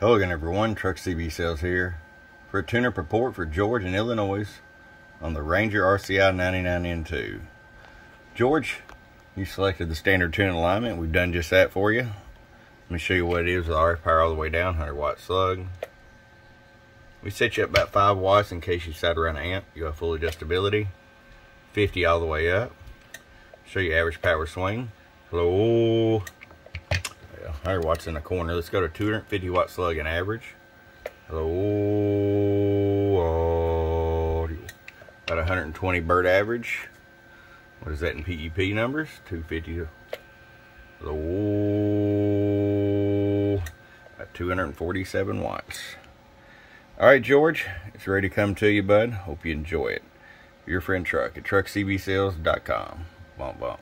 again everyone, Truck CB Sales here for a tune-up report for George in Illinois on the Ranger RCI 99N2. George, you selected the standard tune alignment. We've done just that for you. Let me show you what it is with RF power all the way down, 100 watt slug. We set you up about 5 watts in case you sat around an amp. You have full adjustability. 50 all the way up. Show you average power swing. Hello. 100 watts in the corner. Let's go to 250 watt slug in average. Hello. About 120 bird average. What is that in PEP numbers? 250. Hello. About 247 watts. All right, George, it's ready to come to you, bud. Hope you enjoy it. Your friend Truck at truckcbsales.com. Bump, bump.